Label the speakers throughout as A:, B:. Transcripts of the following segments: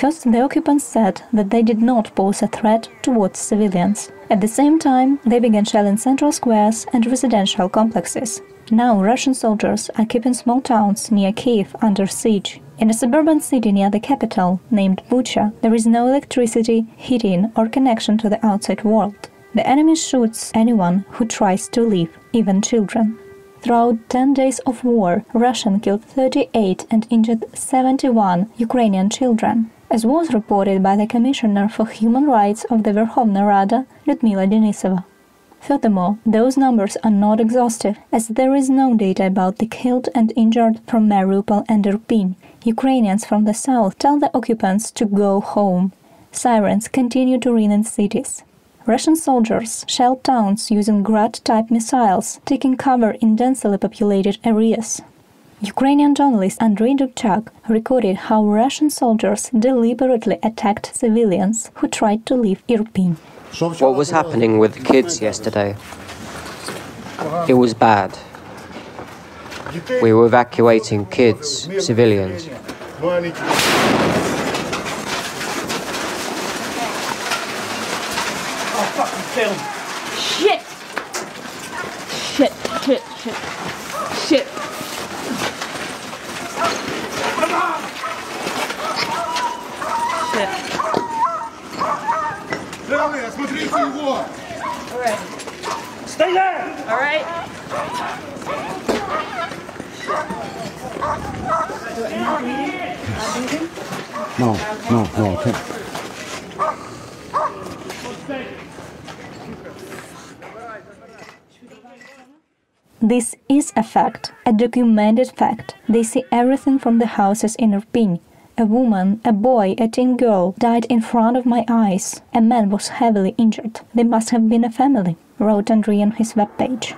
A: First, the occupants said that they did not pose a threat towards civilians. At the same time, they began shelling central squares and residential complexes. Now, Russian soldiers are keeping small towns near Kiev under siege. In a suburban city near the capital, named Bucha, there is no electricity, heating, or connection to the outside world. The enemy shoots anyone who tries to leave, even children. Throughout 10 days of war, Russian killed 38 and injured 71 Ukrainian children as was reported by the Commissioner for Human Rights of the Verkhovna Rada, Lyudmila Denisova. Furthermore, those numbers are not exhaustive, as there is no data about the killed and injured from Mariupol and Irpin. Ukrainians from the south tell the occupants to go home. Sirens continue to ring in cities. Russian soldiers shell towns using Grad type missiles, taking cover in densely populated areas. Ukrainian journalist Andrei Dubchak recorded how Russian soldiers deliberately attacked civilians who tried to leave Irpin.
B: What was happening with the kids yesterday? It was bad. We were evacuating kids, civilians.
C: you want. All right.
D: Stay there. All
C: right. Do
D: No, no, no. Okay.
A: This is a fact, a documented fact. They see everything from the house's in being, a woman, a boy, a teen girl died in front of my eyes. A man was heavily injured. They must have been a family, wrote Andrei on his webpage.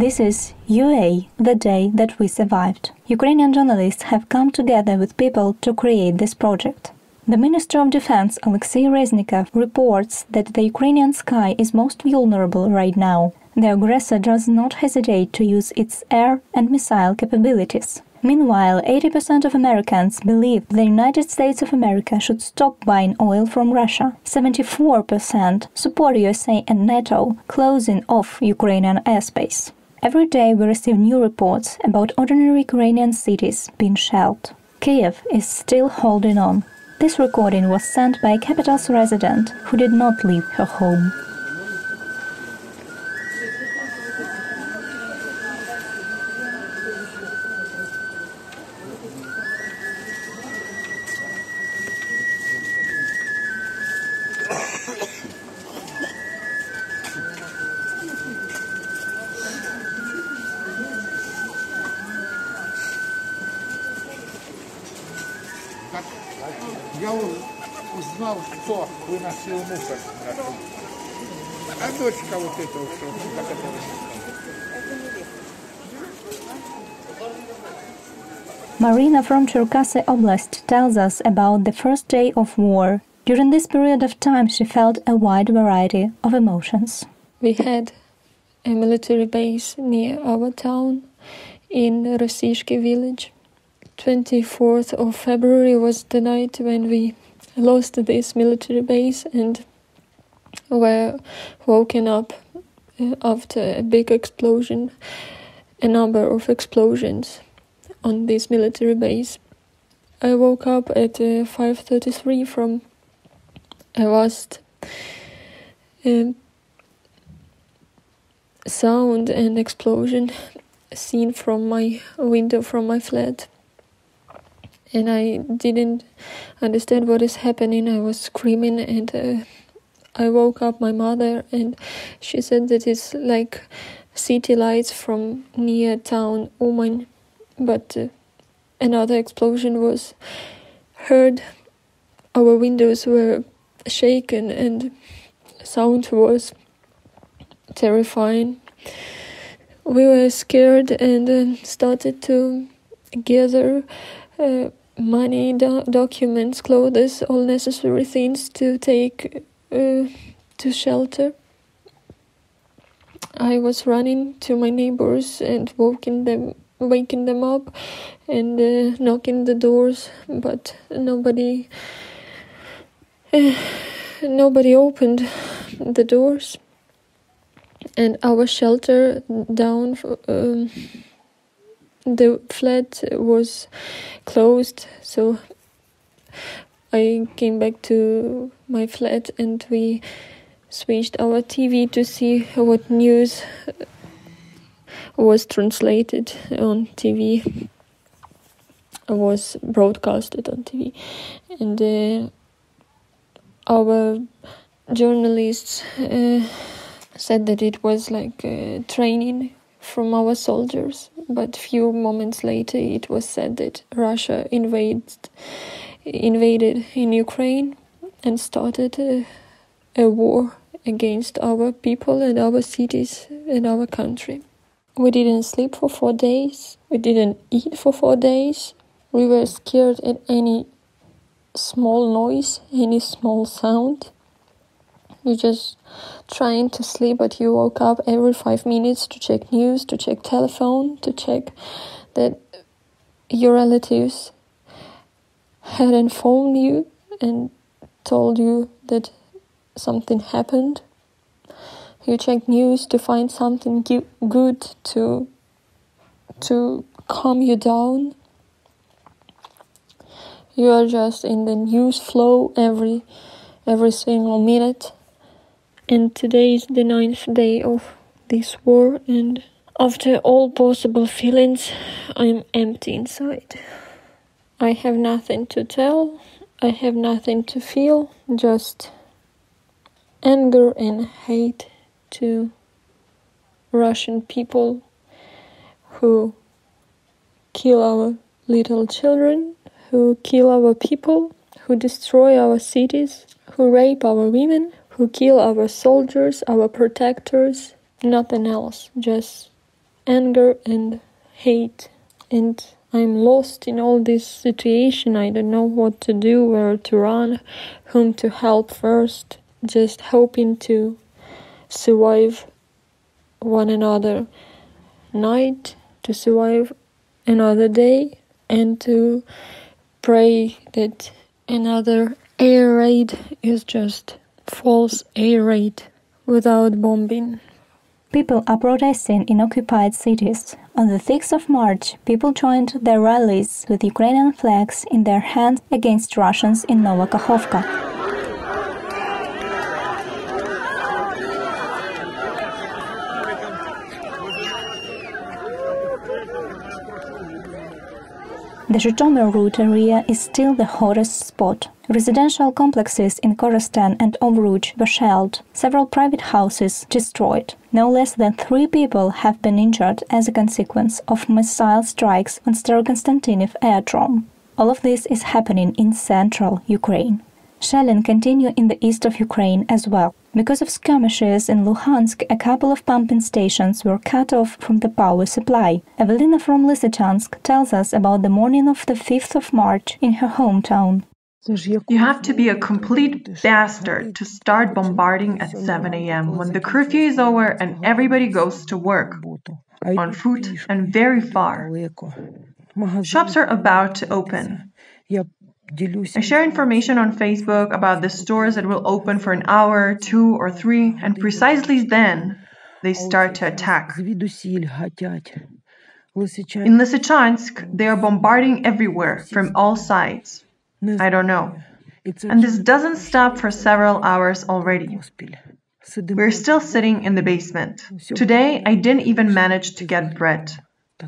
A: This is UA, the day that we survived. Ukrainian journalists have come together with people to create this project. The Minister of Defense Alexei Reznikov reports that the Ukrainian sky is most vulnerable right now. The aggressor does not hesitate to use its air and missile capabilities. Meanwhile, 80% of Americans believe the United States of America should stop buying oil from Russia. 74% support USA and NATO closing off Ukrainian airspace. Every day we receive new reports about ordinary Ukrainian cities being shelled. Kiev is still holding on. This recording was sent by a capital's resident who did not leave her home.
D: Я узнал, кто выносил мусор. А дочка вот этого, что, как это
A: Marina from Cherkasy Oblast tells us about the first day of war. During this period of time, she felt a wide variety of emotions.
E: We had a military base near our town in Rosishki village. 24th of February was the night when we lost this military base and were woken up uh, after a big explosion, a number of explosions on this military base. I woke up at uh, 5:33 from a vast um, sound and explosion seen from my window from my flat and I didn't understand what is happening. I was screaming and uh, I woke up my mother and she said that it's like city lights from near town Uman, but uh, another explosion was heard. Our windows were shaken and sound was terrifying. We were scared and uh, started to gather uh, money, do- documents, clothes, all necessary things to take uh, to shelter. I was running to my neighbors and waking them, waking them up, and uh, knocking the doors, but nobody, uh, nobody opened the doors. And our shelter down, um, the flat was closed, so I came back to my flat and we switched our TV to see what news was translated on TV, was broadcasted on TV, and uh, our journalists uh, said that it was like uh, training from our soldiers. But few moments later, it was said that Russia invaded invaded in Ukraine and started a, a war against our people and our cities and our country. We didn't sleep for four days. We didn't eat for four days. We were scared at any small noise, any small sound. You just trying to sleep, but you woke up every five minutes to check news, to check telephone, to check that your relatives had informed you and told you that something happened. You check news to find something good to to calm you down. You are just in the news flow every every single minute and today is the ninth day of this war and after all possible feelings i'm empty inside. I have nothing to tell i have nothing to feel just anger and hate to russian people who kill our little children who kill our people who destroy our cities who rape our women who kill our soldiers, our protectors, nothing else, just anger and hate. And I'm lost in all this situation. I don't know what to do, where to run, whom to help first, just hoping to survive one another night, to survive another day, and to pray that another air raid is just false air raid without bombing.
A: People are protesting in occupied cities. On the 6th of March, people joined their rallies with Ukrainian flags in their hands against Russians in Nova Kakhovka. The Zhytomyr route area is still the hottest spot. Residential complexes in Korosten and Ovruch were shelled, several private houses destroyed. No less than three people have been injured as a consequence of missile strikes on Starokonstantinov aerodrome. All of this is happening in central Ukraine. Shelling continue in the east of Ukraine as well. Because of skirmishes in Luhansk, a couple of pumping stations were cut off from the power supply. Evelina from Lysychansk tells us about the morning of the 5th of March in her hometown.
F: You have to be a complete bastard to start bombarding at 7 a.m. when the curfew is over and everybody goes to work, on foot and very far. Shops are about to open. I share information on Facebook about the stores that will open for an hour, two, or three, and precisely then they start to attack. In Lysychansk, they are bombarding everywhere from all sides. I don't know. And this doesn't stop for several hours already. We're still sitting in the basement. Today, I didn't even manage to get bread.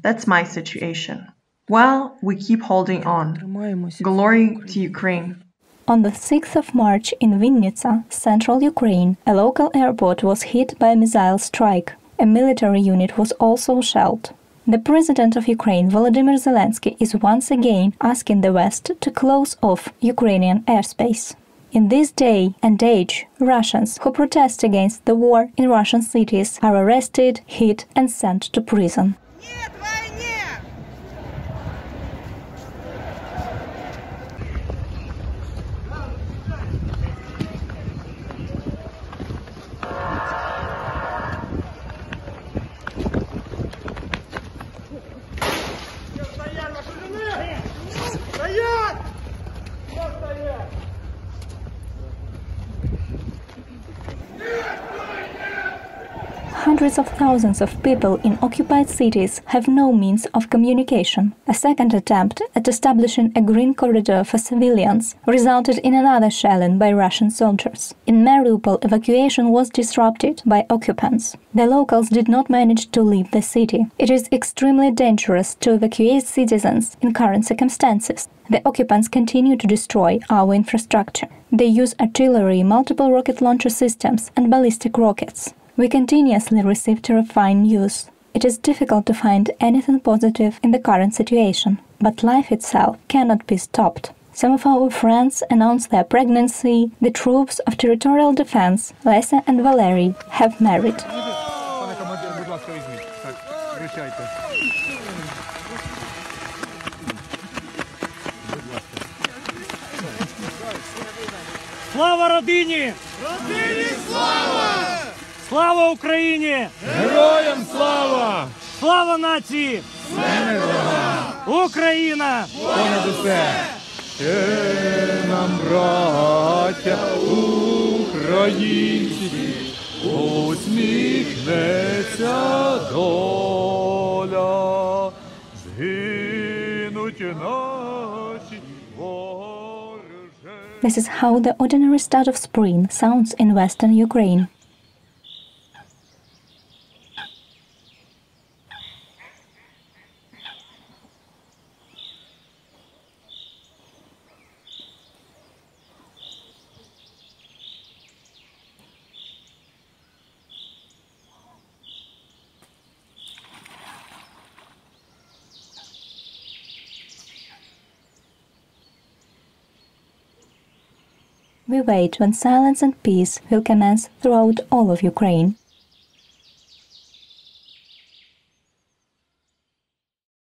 F: That's my situation. Well, we keep holding on. Glory to Ukraine.
A: On the 6th of March in Vinnytsia, central Ukraine, a local airport was hit by a missile strike. A military unit was also shelled. The president of Ukraine, Volodymyr Zelensky, is once again asking the West to close off Ukrainian airspace. In this day and age, Russians who protest against the war in Russian cities are arrested, hit, and sent to prison. Hundreds of thousands of people in occupied cities have no means of communication. A second attempt at establishing a green corridor for civilians resulted in another shelling by Russian soldiers. In Mariupol, evacuation was disrupted by occupants. The locals did not manage to leave the city. It is extremely dangerous to evacuate citizens in current circumstances. The occupants continue to destroy our infrastructure. They use artillery, multiple rocket launcher systems, and ballistic rockets. We continuously receive terrifying news. It is difficult to find anything positive in the current situation, but life itself cannot be stopped. Some of our friends announced their pregnancy. The troops of territorial defense, Lesa and Valery, have married.
D: Пане командир, будь ласка, візьміть. Так, вручайте.
G: Слава родині! Родині слава! Слава Україні!
D: Героям слава!
G: Слава нації! Україна!
D: Понад усе! Ще нам, браття українці, усміхнеться доля, згинуть наші ворожі.
A: This is how the ordinary start of spring sounds in western Ukraine. We wait when silence and peace will commence throughout all of Ukraine.